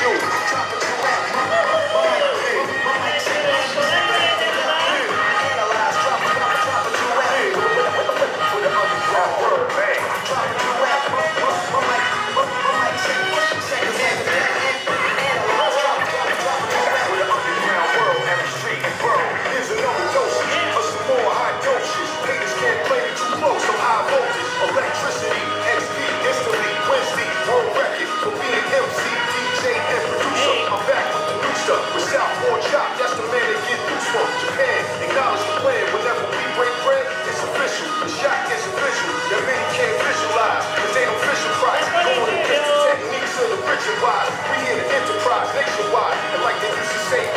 今。shock is official. That many can't visualize, cause they don't visualize. Going against the techniques of the rich and wise. We here to enterprise nationwide. And like they used to say,